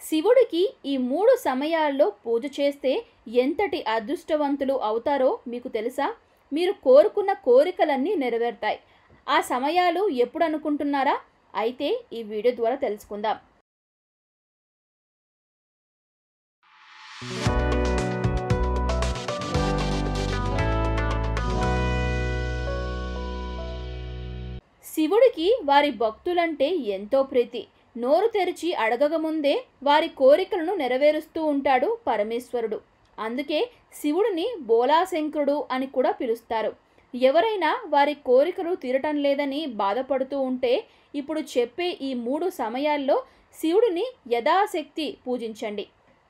శివుడికి ఈ మూడు సమయాల్లో పూజ చేస్తే ఎంతటి అదృష్టవంతులు అవుతారో మీకు తెలుసా? మీరు కోరుకున్న కోరికలన్నీ నెరవేరుతాయి. ఆ సమయాలు ఎప్పుడు అనుకుంటున్నారా? అయితే ఈ వీడియో ద్వారా తెలుసుకుందాం. శివుడికి వారి భక్తులంటే ఎంతో ప్రీతి. నోరు తెరిచి అడగకముందే వారి కోరికలను నెరవేరుస్తూ ఉంటాడు పరమేశ్వరుడు. అందుకే శివుడిని బోలాశంకరుడు అని కూడా పిలుస్తారు. ఎవరైనా వారి కోరికలు తీరటం లేదని బాధపడుతూ ఉంటే ఇప్పుడు చెప్పే ఈ మూడు సమయాల్లో శివుడిని యథాశక్తి పూజించండి.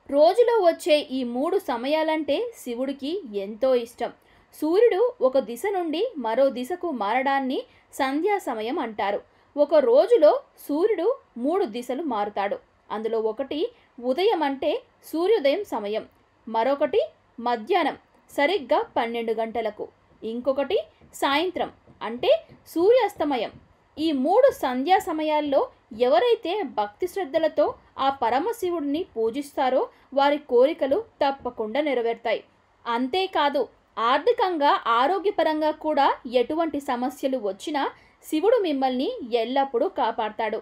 రోజులో వచ్చే ఈ మూడు సమయాలంటే శివుడికి ఎంతో ఇష్టం. సూర్యుడు ఒక దిశ నుండి మరో దిశకు మారడాన్ని సంధ్యా సమయం అంటారు. ఒక రోజులో సూర్యుడు మూడు దిశలు మారుతాడు. అందులో ఒకటి ఉదయం అంటే సూర్యోదయం సమయం మరొకటి మధ్యాహ్నం సరిగ్గా పన్నెండు గంటలకు. ఇంకొకటి సాయంత్రం అంటే సూర్యాస్తమయం. ఈ మూడు సంధ్యా సమయాల్లో ఎవరైతే భక్తి శ్రద్ధలతో ఆ పరమశివుడిని పూజిస్తారో వారి కోరికలు తప్పకుండా నెరవేరుతాయి. అంతేకాదు ఆర్థికంగా ఆరోగ్యపరంగా కూడా ఎటువంటి సమస్యలు వచ్చినా శివుడు మిమ్మల్ని ఎల్లప్పుడూ కాపాడతాడు.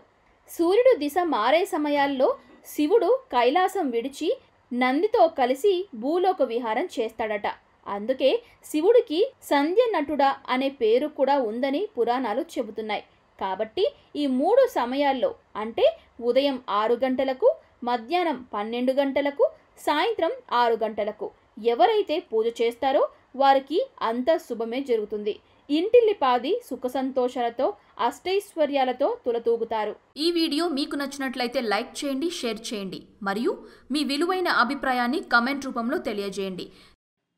సూర్యుడు దిశ మారే సమయాల్లో శివుడు కైలాసం విడిచి నందితో కలిసి భూలోక విహారం చేస్తాడట. అందుకే శివుడికి సంధ్య నటుడ అనే పేరు కూడా ఉందని పురాణాలు చెబుతున్నాయి. కాబట్టి ఈ మూడు సమయాల్లో అంటే ఉదయం ఆరు గంటలకు మధ్యాహ్నం పన్నెండు గంటలకు సాయంత్రం ఆరు గంటలకు ఎవరైతే పూజ చేస్తారో వారికి అంత శుభమే జరుగుతుంది. ఇంటిల్లిపాది సుఖ సంతోషాలతో అష్టైశ్వర్యాలతో తులతూగుతారు. ఈ వీడియో మీకు నచ్చినట్లయితే లైక్ చేయండి షేర్ చేయండి. మరియు మీ విలువైన అభిప్రాయాన్ని కమెంట్ రూపంలో తెలియజేయండి.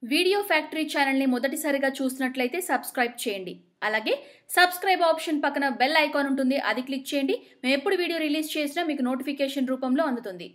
వీడియో ఫ్యాక్టరీ ఛానల్ని మొదటిసారిగా చూసినట్లయితే సబ్స్క్రైబ్ చేయండి. అలాగే సబ్స్క్రైబ్ ఆప్షన్ పక్కన బెల్ ఐకాన్ ఉంటుంది అది క్లిక్ చేయండి. మేము ఎప్పుడు వీడియో రిలీజ్ చేసినా మీకు నోటిఫికేషన్ రూపంలో అందుతుంది.